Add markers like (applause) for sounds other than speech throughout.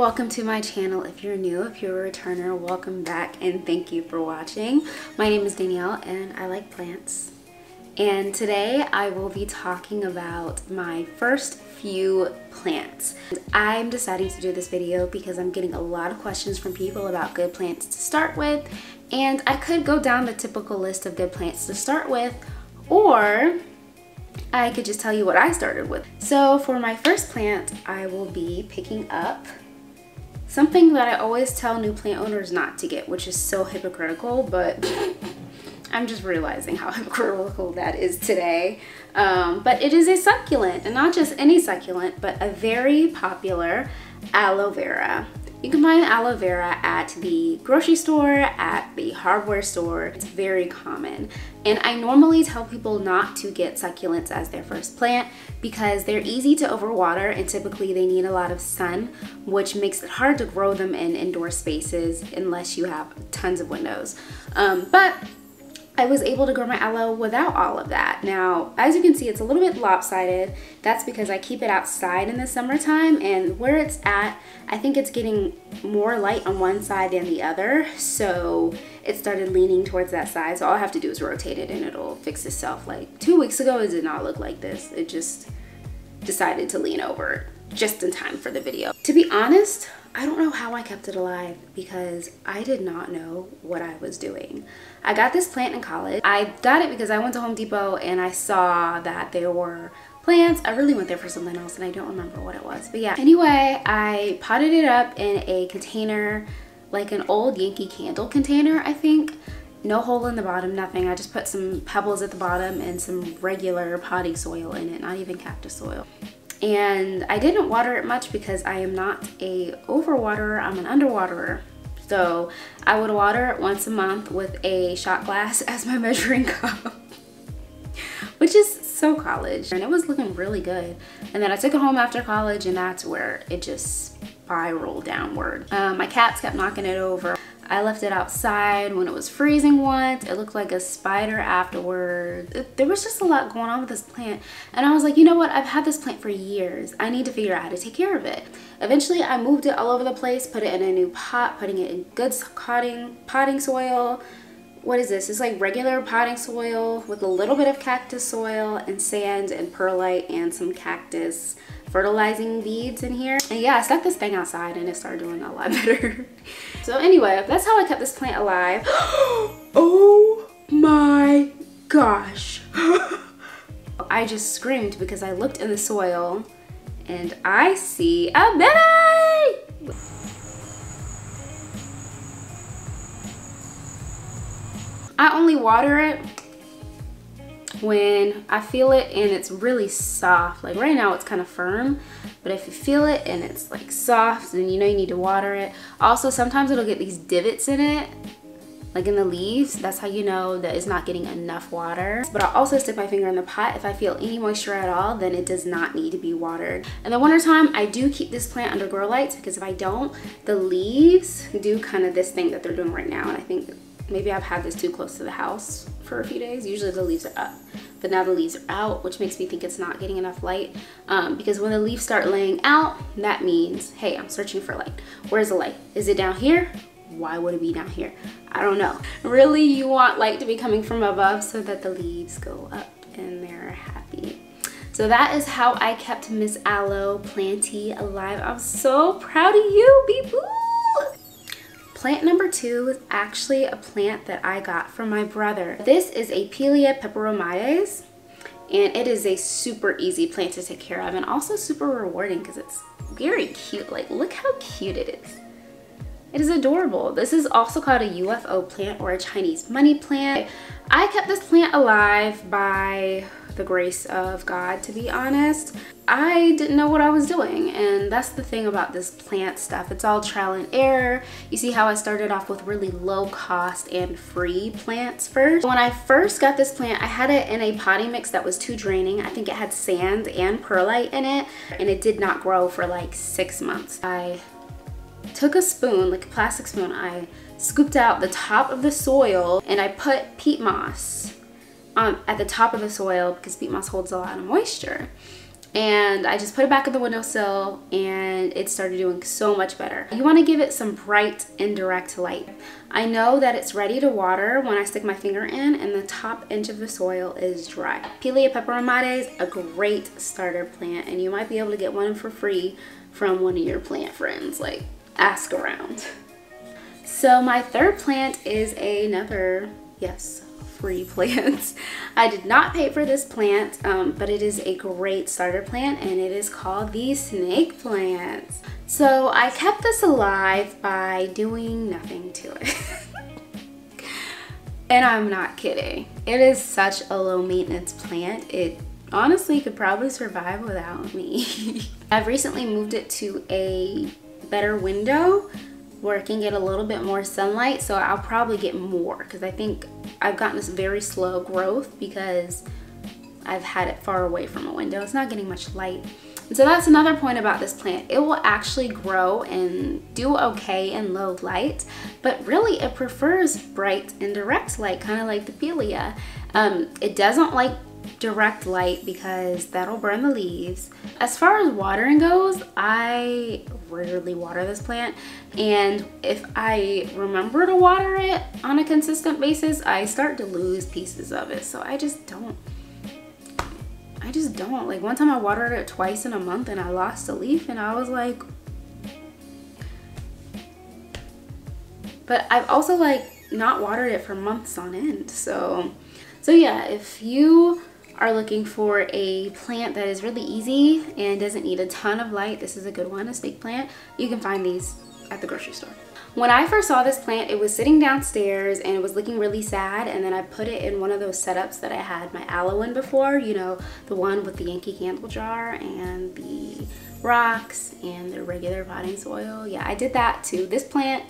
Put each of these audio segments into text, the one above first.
welcome to my channel. If you're new, if you're a returner, welcome back and thank you for watching. My name is Danielle and I like plants. And today I will be talking about my first few plants. I'm deciding to do this video because I'm getting a lot of questions from people about good plants to start with and I could go down the typical list of good plants to start with or I could just tell you what I started with. So for my first plant, I will be picking up something that I always tell new plant owners not to get, which is so hypocritical, but (laughs) I'm just realizing how (laughs) hypocritical that is today. Um, but it is a succulent, and not just any succulent, but a very popular aloe vera. You can find aloe vera at the grocery store, at the hardware store. It's very common. And I normally tell people not to get succulents as their first plant because they're easy to overwater and typically they need a lot of sun, which makes it hard to grow them in indoor spaces unless you have tons of windows. Um, but I was able to grow my aloe without all of that. Now, as you can see, it's a little bit lopsided. That's because I keep it outside in the summertime and where it's at, I think it's getting more light on one side than the other. So it started leaning towards that side. So all I have to do is rotate it and it'll fix itself. Like two weeks ago, it did not look like this. It just decided to lean over just in time for the video. To be honest, I don't know how I kept it alive because I did not know what I was doing. I got this plant in college. I got it because I went to Home Depot and I saw that there were plants. I really went there for something else and I don't remember what it was. But yeah, anyway, I potted it up in a container, like an old Yankee Candle container, I think. No hole in the bottom, nothing. I just put some pebbles at the bottom and some regular potting soil in it, not even cactus soil and I didn't water it much because I am not a overwaterer, I'm an underwaterer. So I would water it once a month with a shot glass (laughs) as my measuring cup, which is so college. And it was looking really good. And then I took it home after college and that's where it just spiraled downward. Um, my cats kept knocking it over. I left it outside when it was freezing once. It looked like a spider afterwards. It, there was just a lot going on with this plant. And I was like, you know what? I've had this plant for years. I need to figure out how to take care of it. Eventually, I moved it all over the place, put it in a new pot, putting it in good potting, potting soil. What is this? It's like regular potting soil with a little bit of cactus soil and sand and perlite and some cactus fertilizing beads in here. And yeah, I stuck this thing outside and it started doing a lot (laughs) better. so anyway, that's how I kept this plant alive. (gasps) oh my gosh. (gasps) I just screamed because I looked in the soil and I see a baby! I only water it when I feel it and it's really soft, like right now it's kind of firm, but if you feel it and it's like soft, then you know you need to water it. Also, sometimes it'll get these divots in it, like in the leaves. That's how you know that it's not getting enough water. But I'll also stick my finger in the pot. If I feel any moisture at all, then it does not need to be watered. In the wintertime, I do keep this plant under grow lights because if I don't, the leaves do kind of this thing that they're doing right now. And I think maybe I've had this too close to the house for a few days. Usually the leaves are up, but now the leaves are out, which makes me think it's not getting enough light. Um, because when the leaves start laying out, that means, hey, I'm searching for light. Where's the light? Is it down here? Why would it be down here? I don't know. Really, you want light to be coming from above so that the leaves go up and they're happy. So that is how I kept Miss Aloe Planty alive. I'm so proud of you, beep Plant number two is actually a plant that I got from my brother. This is a Pilea peperomioides and it is a super easy plant to take care of and also super rewarding because it's very cute. Like look how cute it is. It is adorable. This is also called a UFO plant or a Chinese money plant. I kept this plant alive by the grace of God, to be honest. I didn't know what I was doing, and that's the thing about this plant stuff. It's all trial and error. You see how I started off with really low cost and free plants first. When I first got this plant, I had it in a potting mix that was too draining. I think it had sand and perlite in it, and it did not grow for like six months. I took a spoon, like a plastic spoon, I scooped out the top of the soil and I put peat moss um, at the top of the soil because peat moss holds a lot of moisture. and I just put it back on the windowsill and it started doing so much better. You want to give it some bright indirect light. I know that it's ready to water when I stick my finger in and the top inch of the soil is dry. Pilea peperomioides is a great starter plant and you might be able to get one for free from one of your plant friends. Like ask around. So my third plant is another, yes, free plants. (laughs) I did not pay for this plant, um, but it is a great starter plant and it is called the snake plant. So I kept this alive by doing nothing to it. (laughs) and I'm not kidding. It is such a low maintenance plant. It honestly could probably survive without me. (laughs) I've recently moved it to a better window it can get a little bit more sunlight so I'll probably get more because I think I've gotten this very slow growth because I've had it far away from a window. It's not getting much light. And so that's another point about this plant. It will actually grow and do okay in low light, but really it prefers bright and direct light, kind of like the Pilea. Um, it doesn't like direct light because that'll burn the leaves. As far as watering goes, I rarely water this plant and if I remember to water it on a consistent basis, I start to lose pieces of it. So I just don't I just don't. Like one time I watered it twice in a month and I lost a leaf and I was like But I've also like not watered it for months on end. So so yeah, if you are looking for a plant that is really easy and doesn't need a ton of light, this is a good one, a snake plant. You can find these at the grocery store. When I first saw this plant, it was sitting downstairs and it was looking really sad and then I put it in one of those setups that I had my aloe in before, you know, the one with the Yankee Candle jar and the rocks and the regular potting soil. Yeah, I did that too. This plant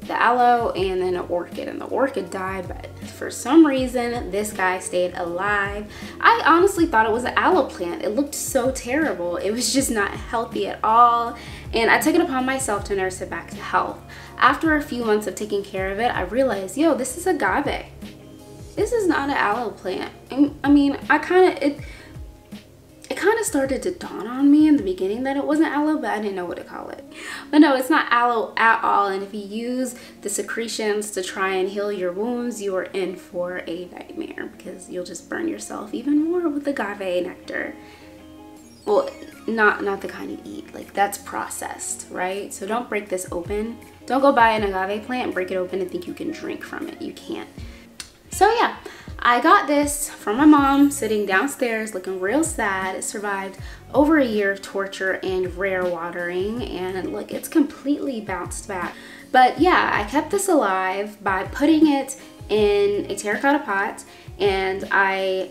the aloe and then an orchid and the orchid died but for some reason this guy stayed alive. I honestly thought it was an aloe plant. It looked so terrible. It was just not healthy at all and i took it upon myself to nurse it back to health. After a few months of taking care of it i realized yo this is agave. This is not an aloe plant. I mean i kind of it it kind of started to dawn on me in the beginning that it wasn't aloe, but I didn't know what to call it. But no, it's not aloe at all. And if you use the secretions to try and heal your wounds, you are in for a nightmare because you'll just burn yourself even more with agave nectar. Well, not, not the kind you eat. Like that's processed, right? So don't break this open. Don't go buy an agave plant break it open and think you can drink from it. You can't. So yeah, I got this from my mom sitting downstairs looking real sad. It survived over a year of torture and rare watering and look, it's completely bounced back. But yeah, I kept this alive by putting it in a terracotta pot and I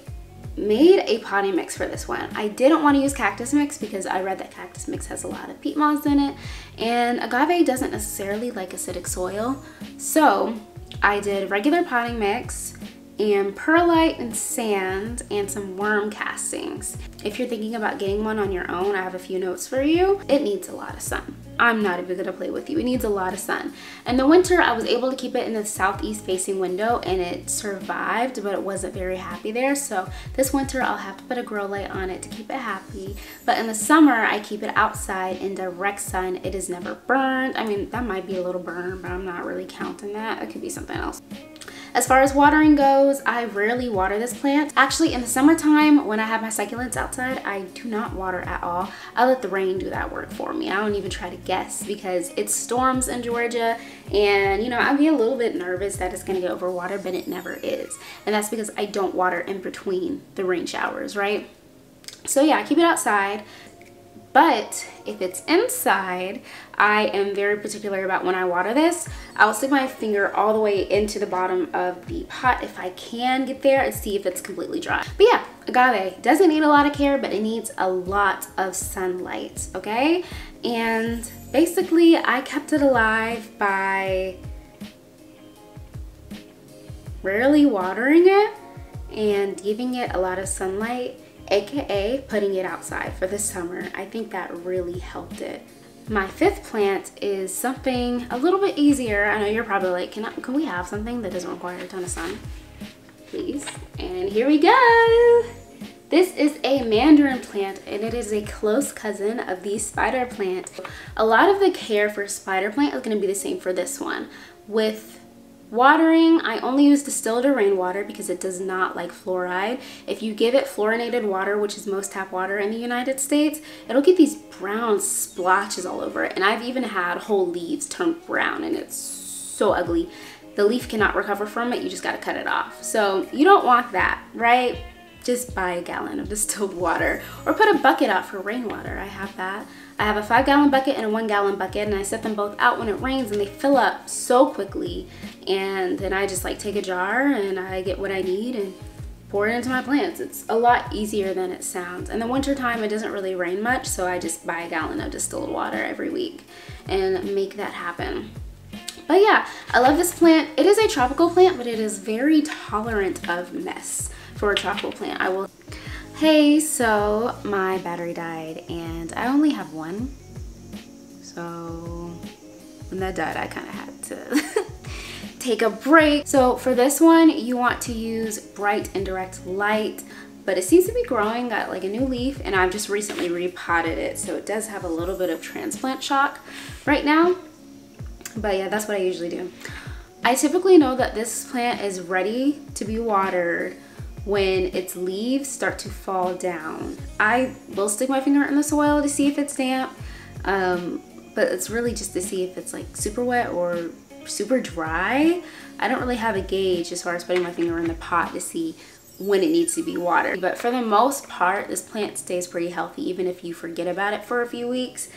made a potting mix for this one. I didn't want to use cactus mix because I read that cactus mix has a lot of peat moss in it and agave doesn't necessarily like acidic soil. So I did regular potting mix and perlite and sand and some worm castings. If you're thinking about getting one on your own, I have a few notes for you. It needs a lot of sun. I'm not even gonna play with you. It needs a lot of sun. In the winter, I was able to keep it in the southeast facing window and it survived, but it wasn't very happy there. So this winter, I'll have to put a grow light on it to keep it happy. But in the summer, I keep it outside in direct sun. It is never burned. I mean, that might be a little burn, but I'm not really counting that. It could be something else. As far as watering goes, I rarely water this plant. Actually, in the summertime, when I have my succulents outside, I do not water at all. I let the rain do that work for me. I don't even try to guess because it storms in Georgia and, you know, I'd be a little bit nervous that it's going to get overwatered, but it never is. And that's because I don't water in between the rain showers, right? So yeah, I keep it outside. But if it's inside, I am very particular about when I water this. I'll stick my finger all the way into the bottom of the pot if I can get there and see if it's completely dry. But yeah, agave doesn't need a lot of care, but it needs a lot of sunlight, okay? And basically, I kept it alive by rarely watering it and giving it a lot of sunlight aka putting it outside for the summer. I think that really helped it. My fifth plant is something a little bit easier. I know you're probably like, can, I, can we have something that doesn't require a ton of sun? Please. And here we go. This is a mandarin plant and it is a close cousin of the spider plant. A lot of the care for spider plant is going to be the same for this one. With watering, I only use distilled or rainwater because it does not like fluoride. If you give it fluorinated water, which is most tap water in the United States, it'll get these brown splotches all over it. And I've even had whole leaves turn brown and it's so ugly. The leaf cannot recover from it, you just gotta cut it off. So you don't want that, right? just buy a gallon of (laughs) distilled water or put a bucket out for rainwater. I have that. I have a five gallon bucket and a one gallon bucket and I set them both out when it rains and they fill up so quickly. And then I just like take a jar and I get what I need and pour it into my plants. It's a lot easier than it sounds. In the winter time, it doesn't really rain much, so I just buy a gallon of distilled water every week and make that happen. But yeah, I love this plant. It is a tropical plant, but it is very tolerant of mess for a tropical plant. I will. Hey, so my battery died and I only have one. So when that died, I kind of had to (laughs) take a break. So for this one, you want to use bright indirect light but it seems to be growing, got like a new leaf, and I've just recently repotted it, so it does have a little bit of transplant shock right now. But yeah, that's what I usually do. I typically know that this plant is ready to be watered when its leaves start to fall down. I will stick my finger in the soil to see if it's damp, um, but it's really just to see if it's like super wet or super dry. I don't really have a gauge as far as putting my finger in the pot to see when it needs to be watered. But for the most part, this plant stays pretty healthy even if you forget about it for a few weeks.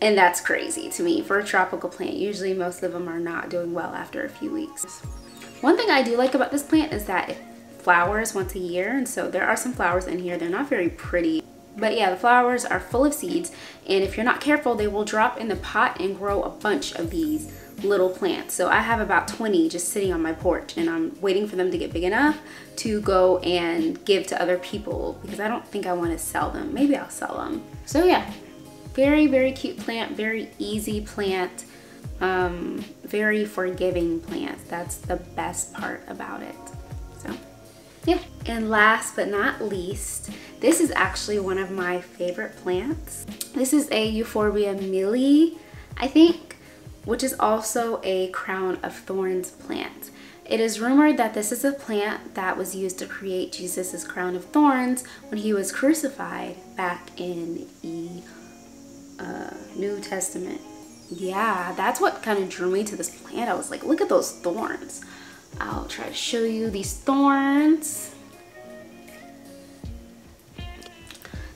And that's crazy to me for a tropical plant. Usually most of them are not doing well after a few weeks. One thing I do like about this plant is that it flowers once a year and so there are some flowers in here. They're not very pretty but yeah the flowers are full of seeds and if you're not careful they will drop in the pot and grow a bunch of these little plants. So I have about 20 just sitting on my porch and I'm waiting for them to get big enough to go and give to other people because I don't think I want to sell them. Maybe I'll sell them so yeah very very cute plant very easy plant um, very forgiving plant. That's the best part about it yeah. And last but not least, this is actually one of my favorite plants. This is a Euphorbia milii, I think, which is also a crown of thorns plant. It is rumored that this is a plant that was used to create Jesus' crown of thorns when he was crucified back in the uh, New Testament. Yeah, that's what kind of drew me to this plant. I was like, look at those thorns. I'll try to show you these thorns.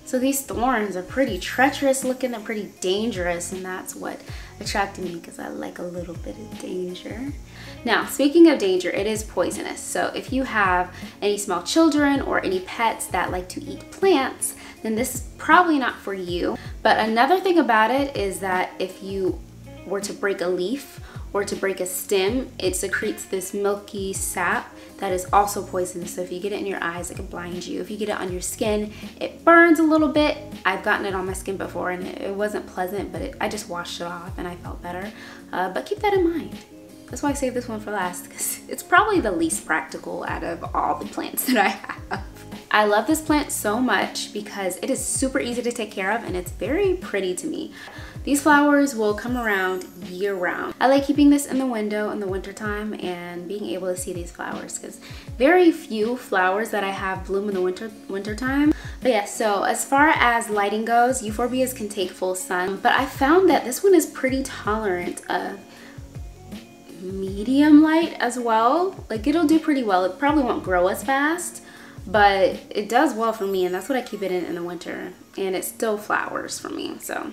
So these thorns are pretty treacherous looking, they're pretty dangerous, and that's what attracted me because I like a little bit of danger. Now, speaking of danger, it is poisonous. So if you have any small children or any pets that like to eat plants, then this is probably not for you. But another thing about it is that if you were to break a leaf or to break a stem, it secretes this milky sap that is also poisonous. So if you get it in your eyes, it can blind you. If you get it on your skin, it burns a little bit. I've gotten it on my skin before and it, wasn't pleasant, but it, I just washed it off and I felt better. Uh, but keep that in mind. That's why I saved this one for last because (laughs) it's probably the least practical out of all the plants that I have. I love this plant so much because it is super easy to take care of and it's very pretty to me. These flowers will come around year round. I like keeping this in the window in the wintertime and being able to see these flowers because very few flowers that I have bloom in the winter wintertime. But yeah, so as far as lighting goes, euphorbias can take full sun, but I found that this one is pretty tolerant of medium light as well. Like it'll do pretty well. It probably won't grow as fast, but it does well for me and that's what I keep it in in the winter and it still flowers for me, so.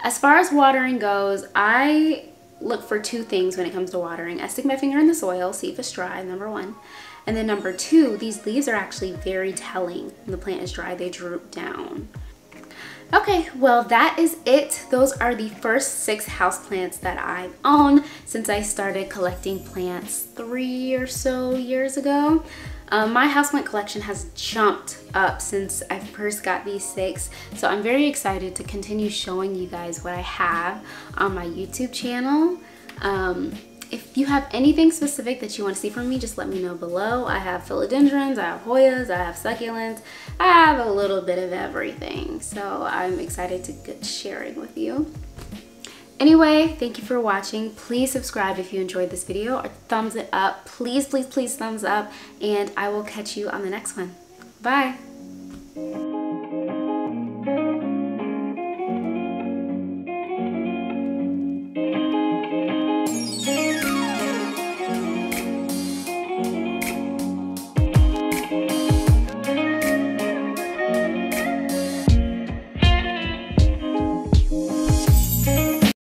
As far as watering goes, I look for two things when it comes to watering. I stick my finger in the soil, see if it's dry, number one. And then number two, these leaves are actually very telling. When the plant is dry, they droop down. Okay, well that is it. Those are the first six houseplants that I've owned since I started collecting plants three or so years ago. Um, my houseplant collection has jumped up since I first got these six, so I'm very excited to continue showing you guys what I have on my YouTube channel. Um, if you have anything specific that you want to see from me, just let me know below. I have philodendrons, I have Hoyas, I have succulents, I have a little bit of everything. So I'm excited to get sharing with you. Anyway, thank you for watching. Please subscribe if you enjoyed this video or thumbs it up. Please, please, please thumbs up and I will catch you on the next one. Bye.